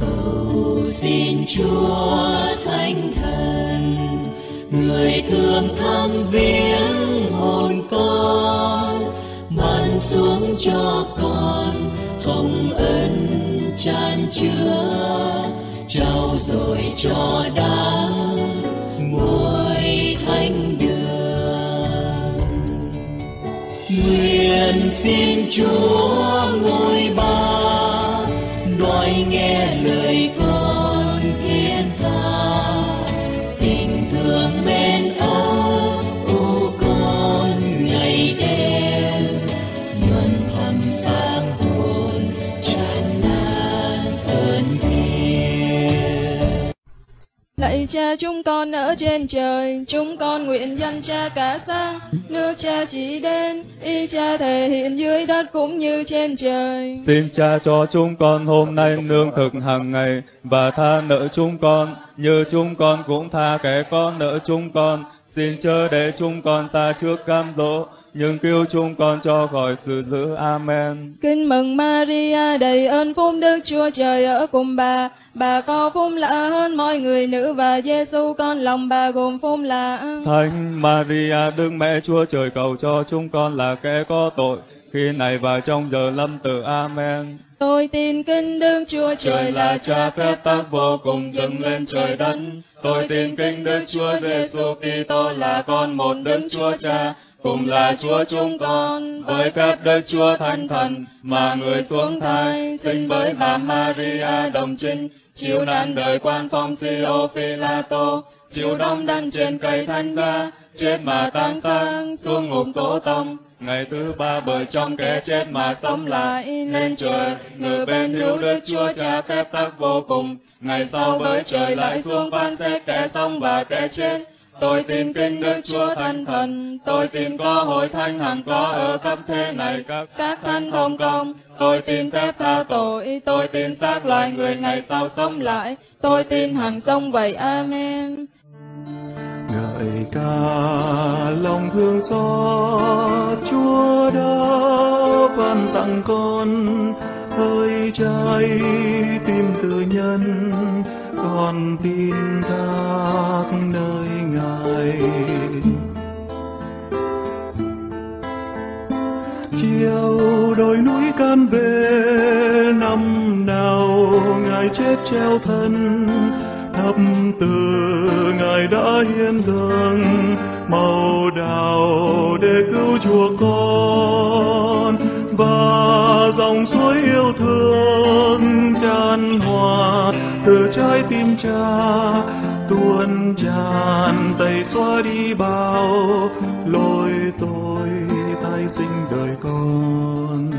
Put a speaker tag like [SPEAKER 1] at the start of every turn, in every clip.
[SPEAKER 1] cầu xin chúa thánh thần, người thương thăm viếng hồn con, ban xuống cho con hồng ân tràn chứa. Trao rồi cho đáng ngôi thánh đường. Nguyện xin chúa ngôi ba nghe lời con
[SPEAKER 2] Lạy cha chúng con ở trên trời, chúng con nguyện dân cha cả sang. nước cha chỉ đến, y cha thể hiện dưới đất cũng như trên trời.
[SPEAKER 3] Xin cha cho chúng con hôm nay nương thực hàng ngày và tha nợ chúng con như chúng con cũng tha kẻ con nợ chúng con. Xin chớ để chúng con ta trước cam dỗ nhưng cứu chúng con cho khỏi sự dữ. Amen.
[SPEAKER 2] Kinh mừng Maria đầy ơn phúc Đức Chúa Trời ở cùng bà, bà có phúc lạ hơn mọi người nữ và Giêsu con lòng bà gồm phúc lạ.
[SPEAKER 3] Thánh Maria Đức Mẹ Chúa Trời cầu cho chúng con là kẻ có tội khi này và trong giờ lâm tử. Amen.
[SPEAKER 2] Tôi tin kinh Đức Chúa
[SPEAKER 3] Trời là cha phép tác vô cùng dâng lên trời đất. Tôi tin kinh Đức Chúa Giêsu Kitô là con một Đức Chúa Cha, cùng là Chúa chúng con, với phép Đức Chúa Thánh Thần mà người xuống thai, sinh bởi bà Maria đồng trinh, chịu nạn đời quan phong Sio Philato, chịu đóng đăn trên cây thánh giá, chết mà tan tang xuống ngục tổ tông. Ngày thứ ba bởi trong kẻ chết mà sống lại lên trời, ngự bên hữu Đức Chúa Cha phép tắc vô cùng. Ngày sau bởi trời lại xuống phán xét kẻ sống và kẻ chết. Tôi tin kinh Đức Chúa Thánh Thần, tôi tin có hội thánh hằng có ở khắp thế này các
[SPEAKER 2] các thánh thông công.
[SPEAKER 3] Tôi tin phép tha
[SPEAKER 2] tội, tôi tin xác loài người ngày sau sống lại, tôi tin hằng sống vậy. Amen.
[SPEAKER 4] ngợi ca lòng thương xót chúa đã ban tặng con hơi trái tim tự nhân con tin tha núi về năm nào ngài chết treo thân, thập từ ngài đã hiến dâng. Màu đào để cứu chuộc con, và dòng suối yêu thương tràn hòa từ trái tim cha. Tuôn tràn, tẩy xóa đi bao lỗi tôi tái sinh đời con.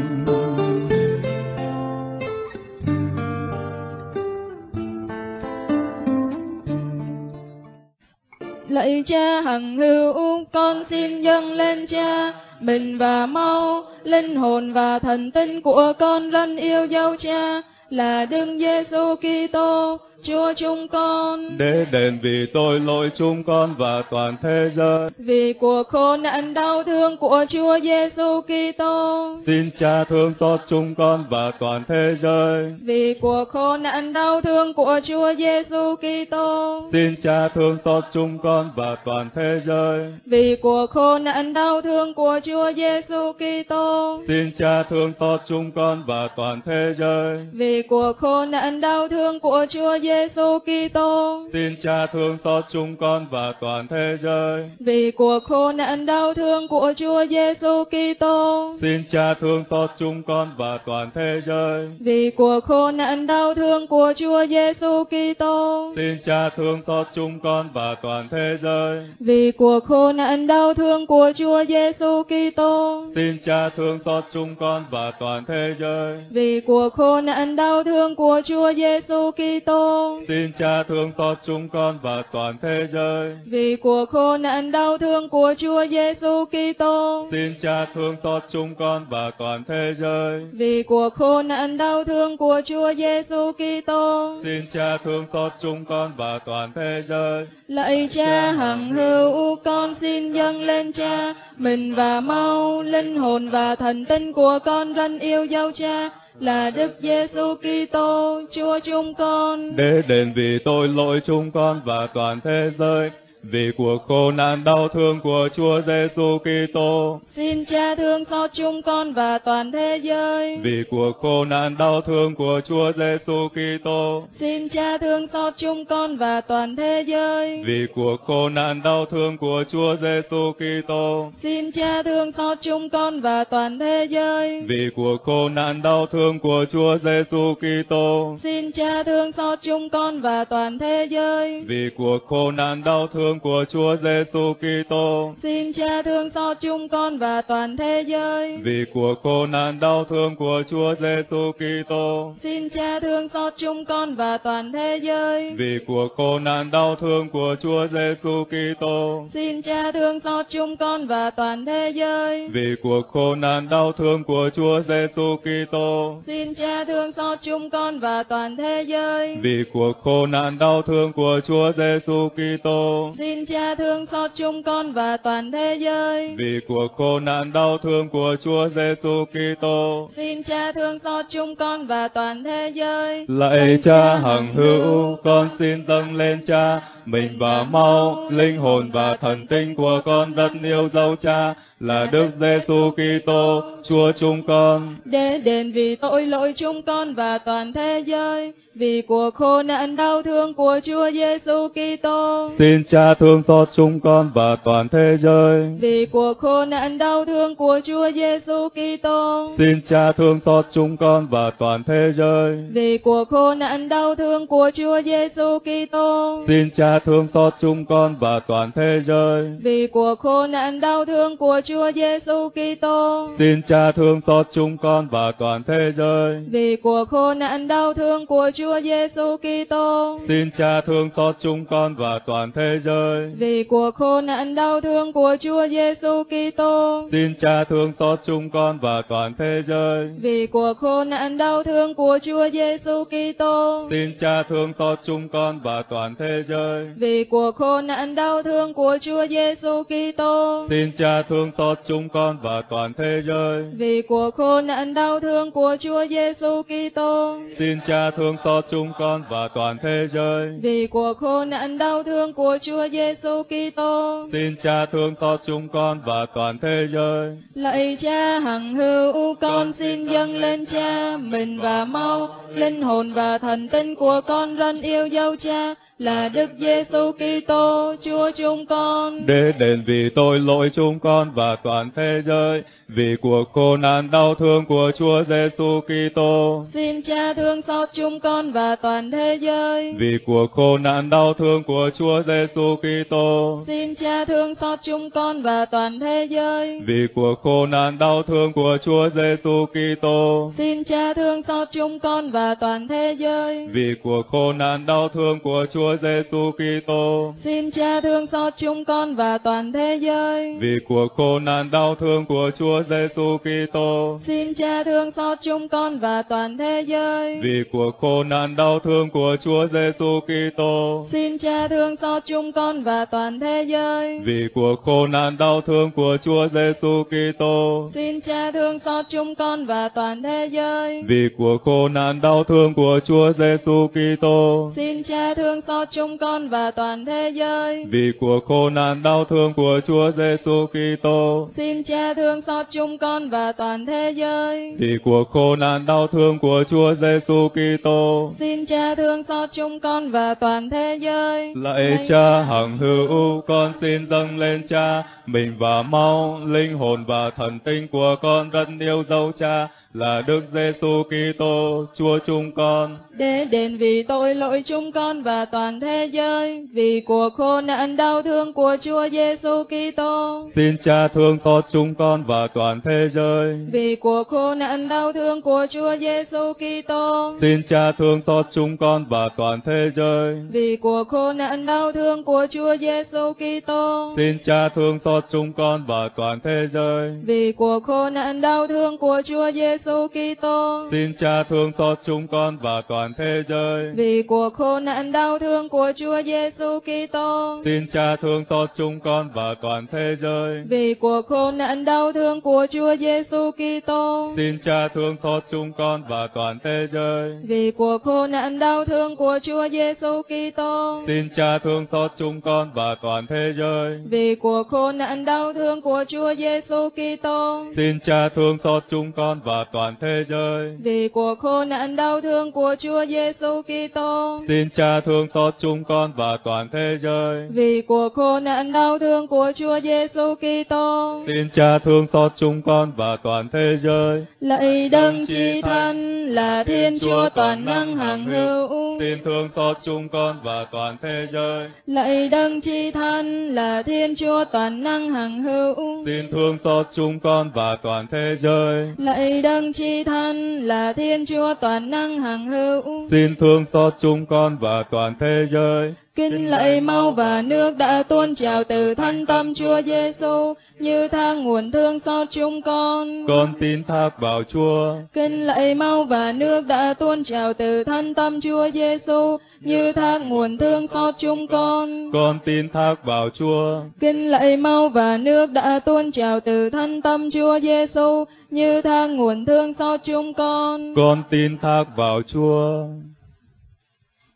[SPEAKER 2] Lạy cha hằng hữu, con xin dâng lên cha, mình và mau, linh hồn và thần tinh của con rất yêu dấu cha, là Đức Giêsu Kitô, Chúa chúng con.
[SPEAKER 3] để đền vì tôi lỗi chúng con và toàn thế giới.
[SPEAKER 2] Vì cuộc khổ nạn đau thương của Chúa Giêsu Kitô,
[SPEAKER 3] Xin cha thương xót chúng con và toàn thế giới.
[SPEAKER 2] vì cuộc khổ nạn đau thương của Chúa Giêsu Kitô,
[SPEAKER 3] Xin cha thương xót chúng con và toàn thế giới.
[SPEAKER 2] vì cuộc khổ nạn đau thương của Chúa Giêsu Kitô,
[SPEAKER 3] Xin cha thương xót chúng con và toàn thế giới.
[SPEAKER 2] vì cuộc khổ nạn đau thương của Chúa Giêsu Kitô,
[SPEAKER 3] Xin cha thương xót chúng con và toàn thế giới.
[SPEAKER 2] vì cuộc khổ nạn đau thương của Chúa Giêsu Kitô,
[SPEAKER 3] Xin cha thương xót chúng con và toàn thế giới.
[SPEAKER 2] vì cuộc khổ nạn đau thương của Chúa Giêsu Kitô,
[SPEAKER 3] Xin cha thương xót chúng con và toàn thế giới.
[SPEAKER 2] vì cuộc khổ nạn đau thương của Chúa Giêsu Kitô,
[SPEAKER 3] Xin cha thương xót chúng con và toàn thế giới.
[SPEAKER 2] vì cuộc khổ nạn đau thương của Chúa Giêsu Kitô,
[SPEAKER 3] Xin cha thương xót chúng con và toàn thế giới.
[SPEAKER 2] vì cuộc khổ nạn đau thương của Chúa Giêsu Kitô,
[SPEAKER 3] Xin cha thương xót chúng con và toàn thế giới.
[SPEAKER 2] vì cuộc khổ nạn đau thương của Chúa Giêsu Kitô.
[SPEAKER 3] Xin cha thương xót chúng con và toàn thế giới.
[SPEAKER 2] Lạy cha hằng hữu, con xin dâng lên cha, mình và mau, linh hồn và thần tinh của con rất yêu dấu cha, là Đức Giêsu Kitô, Chúa chúng con.
[SPEAKER 3] Để đền vì tội lỗi chúng con và toàn thế giới, vì cuộc khổ nạn đau thương của Chúa Giêsu Kitô,
[SPEAKER 2] Xin Cha thương xót chúng con và toàn thế giới.
[SPEAKER 3] vì cuộc khổ nạn đau thương của Chúa Giêsu Kitô,
[SPEAKER 2] Xin Cha thương xót chúng con và toàn thế giới.
[SPEAKER 3] vì cuộc khổ nạn đau thương của Chúa Giêsu Kitô,
[SPEAKER 2] Xin Cha thương xót chúng con và toàn thế giới.
[SPEAKER 3] vì cuộc khổ nạn đau thương của Chúa Giêsu Kitô,
[SPEAKER 2] Xin Cha thương xót chúng con và toàn thế giới.
[SPEAKER 3] vì cuộc khổ nạn đau thương của Chúa Giêsu Kitô,
[SPEAKER 2] Xin Cha thương xót chúng con và toàn thế giới.
[SPEAKER 3] vì cuộc khổ nạn đau thương của Chúa Giêsu Kitô,
[SPEAKER 2] Xin Cha thương xót chúng con và toàn thế giới.
[SPEAKER 3] vì cuộc khổ nạn đau thương của Chúa Giêsu Kitô,
[SPEAKER 2] Xin Cha thương xót chúng con và toàn thế giới.
[SPEAKER 3] vì cuộc khổ nạn đau thương của Chúa Giêsu Kitô,
[SPEAKER 2] Xin Cha thương xót chúng con và toàn thế giới.
[SPEAKER 3] vì cuộc khổ nạn đau thương của Chúa Giêsu Kitô,
[SPEAKER 2] Xin Cha thương xót chúng con và toàn thế giới.
[SPEAKER 3] vì cuộc khổ nạn đau thương của Chúa Giêsu Kitô.
[SPEAKER 2] Xin Cha thương xót chúng con và toàn thế giới.
[SPEAKER 3] Lạy Cha hằng hữu, con xin dâng lên Cha mình và mau linh hồn và thần tinh của con rất yêu dấu Cha là Đức Giêsu Kitô, Chúa chúng con.
[SPEAKER 2] Để đền vì tội lỗi chúng con và toàn thế giới. Vì cuộc khổ nạn đau thương của Chúa Giêsu Kitô.
[SPEAKER 3] Xin Cha thương xót chúng con và toàn thế giới.
[SPEAKER 2] Vì cuộc khổ nạn đau thương của Chúa Giêsu Kitô.
[SPEAKER 3] Xin Cha thương xót chúng con và toàn thế giới.
[SPEAKER 2] Vì cuộc khổ nạn đau thương của Chúa Giêsu Kitô.
[SPEAKER 3] Xin Cha thương xót chúng con và toàn thế giới.
[SPEAKER 2] Vì cuộc khổ nạn đau thương của Chúa Giêsu Kitô.
[SPEAKER 3] Xin Cha thương xót chúng con và toàn thế giới.
[SPEAKER 2] Vì cuộc khổ nạn đau thương của Chúa Giêsu Kitô.
[SPEAKER 3] Xin Cha thương xót chúng con và toàn thế giới.
[SPEAKER 2] Vì cuộc khổ nạn đau thương của Chúa Giêsu Kitô.
[SPEAKER 3] Xin Cha thương xót chúng con và toàn thế giới.
[SPEAKER 2] Vì cuộc khổ nạn đau thương của Chúa Giêsu Kitô.
[SPEAKER 3] Xin Cha thương xót chúng con và toàn thế giới.
[SPEAKER 2] Vì cuộc khổ nạn đau thương của Chúa Giêsu Kitô.
[SPEAKER 3] Xin Cha thương xót chúng con và toàn thế giới.
[SPEAKER 2] Vì cuộc khổ nạn đau thương của Chúa Giêsu Kitô.
[SPEAKER 3] Xin Cha thương xót chúng con và toàn thế giới.
[SPEAKER 2] Vì cuộc khổ nạn đau thương của Chúa Giêsu Kitô.
[SPEAKER 3] Xin Cha thương xót chúng con và toàn thế giới.
[SPEAKER 2] Lạy Cha hằng hữu, con xin dâng lên Cha mình và mau linh hồn và thần tinh của con rất yêu dấu Cha là Đức Giêsu Kitô, Chúa chúng con.
[SPEAKER 3] để đền vì tội lỗi chúng con và toàn thế giới, vì cuộc khổ nạn đau thương của Chúa Giêsu Kitô,
[SPEAKER 2] Xin Cha thương xót chúng con và toàn thế giới.
[SPEAKER 3] vì cuộc khổ nạn đau thương của Chúa Giêsu Kitô,
[SPEAKER 2] Xin Cha thương xót chúng con và toàn thế giới.
[SPEAKER 3] vì cuộc khổ nạn đau thương của Chúa Giêsu Kitô,
[SPEAKER 2] Xin Cha thương xót chúng con và toàn thế giới.
[SPEAKER 3] vì cuộc khổ nạn đau thương của Chúa Giêsu Kitô,
[SPEAKER 2] Xin Cha thương xót chúng con và toàn thế giới.
[SPEAKER 3] vì cuộc khổ nạn đau thương của Chúa Giêsu Kitô,
[SPEAKER 2] Xin Cha thương xót chúng con và toàn thế giới.
[SPEAKER 3] vì cuộc khổ nạn đau thương của Chúa Giêsu Kitô,
[SPEAKER 2] Xin Cha thương xót chúng con và toàn thế giới.
[SPEAKER 3] vì cuộc khổ nạn đau thương của Chúa Giêsu Kitô,
[SPEAKER 2] Xin Cha thương xót chúng con và toàn thế giới.
[SPEAKER 3] vì cuộc khổ nạn đau thương của Chúa Giêsu Kitô,
[SPEAKER 2] Xin Cha thương xót chúng con và toàn thế giới.
[SPEAKER 3] vì cuộc khổ nạn đau thương của Chúa Giêsu Kitô,
[SPEAKER 2] Xin Cha thương xót chúng con và toàn thế giới.
[SPEAKER 3] vì cuộc khổ nạn đau thương của Chúa Giêsu Kitô.
[SPEAKER 2] Xin Cha thương xót chúng con và toàn thế giới.
[SPEAKER 3] Lạy Cha hằng hữu, con xin dâng lên Cha mình và mau linh hồn và thần tinh của con rất yêu dấu Cha là Đức Giêsu Kitô, Chúa chúng con.
[SPEAKER 2] để đền vì tội lỗi chúng con và toàn thế giới, vì cuộc khổ nạn đau thương của Chúa Giêsu Kitô,
[SPEAKER 3] Xin Cha thương xót chúng con và toàn thế giới.
[SPEAKER 2] vì cuộc khổ nạn đau thương của Chúa Giêsu Kitô,
[SPEAKER 3] Xin Cha thương xót chúng con và toàn thế giới.
[SPEAKER 2] vì cuộc khổ nạn đau thương của Chúa Giêsu Kitô,
[SPEAKER 3] Xin Cha thương xót chúng con và toàn thế giới.
[SPEAKER 2] vì cuộc khổ nạn đau thương của Chúa Giêsu Giêsu Kitô.
[SPEAKER 3] Xin Cha thương xót chúng con và toàn thế giới.
[SPEAKER 2] Vì cuộc khổ nạn đau thương của Chúa Giêsu Kitô.
[SPEAKER 3] Xin Cha thương xót chúng con và toàn thế giới.
[SPEAKER 2] Vì cuộc khổ nạn đau thương của Chúa Giêsu Kitô.
[SPEAKER 3] Xin Cha thương xót chúng con và toàn thế giới.
[SPEAKER 2] Vì cuộc khổ nạn đau thương của Chúa Giêsu Kitô.
[SPEAKER 3] Xin Cha thương xót chúng con và toàn thế giới.
[SPEAKER 2] Vì cuộc khổ nạn đau thương của Chúa Giêsu Kitô.
[SPEAKER 3] Xin Cha thương xót chúng con và toàn thế giới.
[SPEAKER 2] Vì cuộc khổ nạn đau thương của Chúa Giêsu Kitô.
[SPEAKER 3] Xin Cha thương xót chúng con và toàn thế giới.
[SPEAKER 2] Vì cuộc khổ nạn đau thương của Chúa Giêsu Kitô.
[SPEAKER 3] Xin Cha thương xót chúng con và toàn thế giới.
[SPEAKER 2] Lạy Đấng Chi Thân là Thiên Chúa toàn năng hằng hữu.
[SPEAKER 3] Xin thương xót chúng con và toàn thế giới.
[SPEAKER 2] Lạy Đấng Chi Thân là Thiên Chúa toàn năng hằng hữu.
[SPEAKER 3] Xin thương xót chúng con và toàn thế giới.
[SPEAKER 2] Lạy Đấng Chi Thân là Thiên Chúa toàn năng hằng hữu.
[SPEAKER 3] Xin thương xót chúng con và toàn thế giới.
[SPEAKER 2] Kinh lạy mau và nước đã tuôn trào từ thân tâm Chúa Giêsu như thang nguồn thương xót chúng con.
[SPEAKER 3] Con tin thác vào Chúa.
[SPEAKER 2] Kinh lạy mau và nước đã tuôn trào từ thân tâm Chúa Giêsu như thang nguồn thương xót chúng con.
[SPEAKER 3] Con tin thác vào Chúa.
[SPEAKER 2] Kinh lạy mau và nước đã tuôn trào từ thân tâm Chúa Giêsu như thang nguồn thương xót chúng con.
[SPEAKER 3] Con tin thác vào Chúa.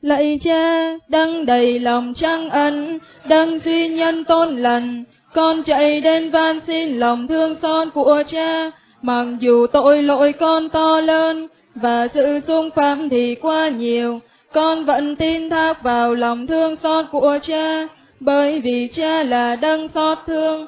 [SPEAKER 2] Lạy cha, đấng đầy lòng trăng ân, đấng duy nhân tôn lành, con chạy đến van xin lòng thương son của cha, mặc dù tội lỗi con to lớn và sự xung phạm thì quá nhiều, con vẫn tin thác vào lòng thương xót của cha, bởi vì cha là đấng xót thương.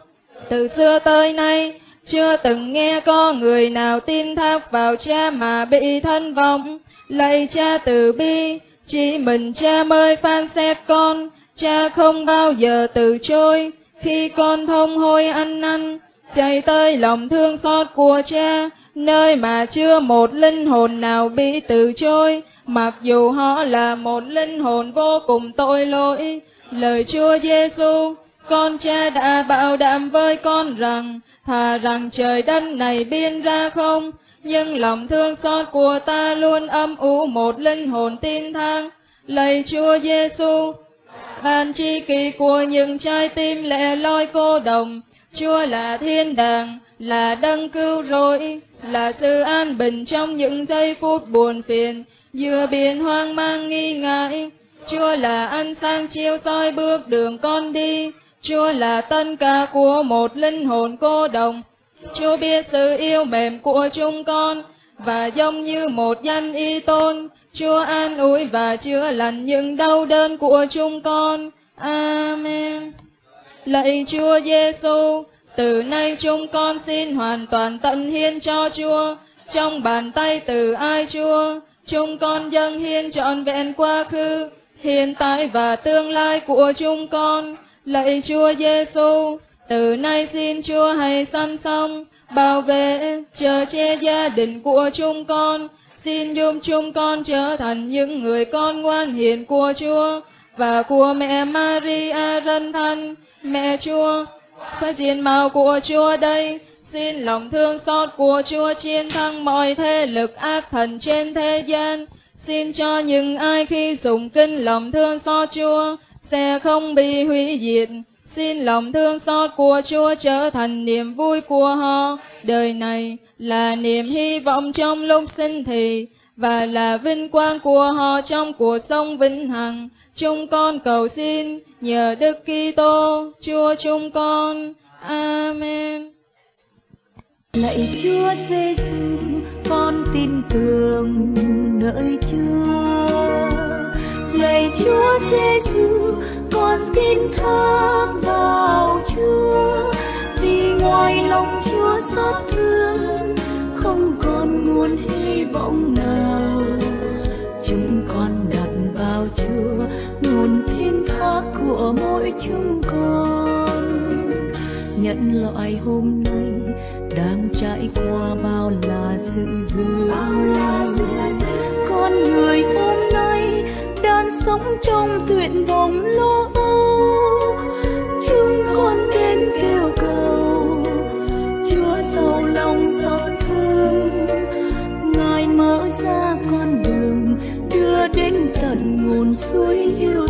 [SPEAKER 2] Từ xưa tới nay, chưa từng nghe có người nào tin thác vào cha mà bị thân vong. Lạy cha từ bi, chỉ mình cha mới phán xét con, cha không bao giờ từ chối. Khi con thông hôi ăn năn, chạy tới lòng thương xót của cha, nơi mà chưa một linh hồn nào bị từ chối, mặc dù họ là một linh hồn vô cùng tội lỗi. Lời Chúa Giêsu, con cha đã bảo đảm với con rằng, thà rằng trời đất này biên ra không, nhưng lòng thương xót của ta luôn âm u một linh hồn tin thang. Lạy Chúa Giêsu, ban chi kỳ của những trái tim lẻ loi cô đồng, Chúa là thiên đàng, là đấng cứu rỗi, là sự an bình trong những giây phút buồn phiền, giữa biển hoang mang nghi ngại. Chúa là ánh sáng chiếu soi bước đường con đi, Chúa là tân ca của một linh hồn cô đồng. Chúa biết sự yêu mềm của chúng con, và giống như một danh y tôn, Chúa an ủi và chữa lành những đau đớn của chúng con. Amen. Lạy Chúa Giêsu, từ nay chúng con xin hoàn toàn tận hiến cho Chúa, trong bàn tay từ ai Chúa, chúng con dâng hiến trọn vẹn quá khứ, hiện tại và tương lai của chúng con. Lạy Chúa Giêsu, từ nay xin Chúa hãy săn sóc, bảo vệ, chờ che gia đình của chúng con. Xin giúp chúng con trở thành những người con ngoan hiền của Chúa và của mẹ Maria dân thân, mẹ Chúa. Phải diện mạo của Chúa đây, xin lòng thương xót của Chúa chiến thắng mọi thế lực ác thần trên thế gian. Xin cho những ai khi dùng kinh lòng thương xót Chúa sẽ không bị hủy diệt. Xin lòng thương xót của Chúa trở thành niềm vui của họ. Đời này là niềm hy vọng trong lúc sinh thì và là vinh quang của họ trong cuộc sống vĩnh hằng. Chúng con cầu xin nhờ Đức Kitô Chúa chúng con. Amen.
[SPEAKER 5] Lạy Chúa Giêsu, con tin tưởng nơi Chúa. Lạy Chúa Giêsu, con tin thác vào Chúa. Vì ngoài lòng Chúa xót thương, không còn nguồn hy vọng nào. Chúng con đặt vào Chúa, nguồn thiên thác của mỗi chúng con. Nhận loại hôm nay đang trải qua bao là sự dữ con người hôm nay đang sống trong tuyệt vọng lo sâu lòng xót thương. Ngài mở ra con đường, đưa đến tận nguồn suối yêu